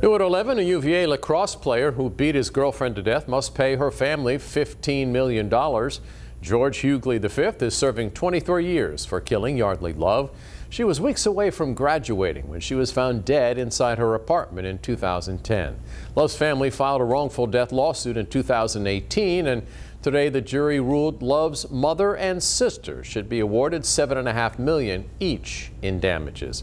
New at 11, a UVA lacrosse player who beat his girlfriend to death must pay her family $15 million. George Huguely V is serving 23 years for killing Yeardley Love. She was weeks away from graduating when she was found dead inside her apartment in 2010. Love's family filed a wrongful death lawsuit in 2018, and today the jury ruled Love's mother and sister should be awarded $7.5 million each in damages.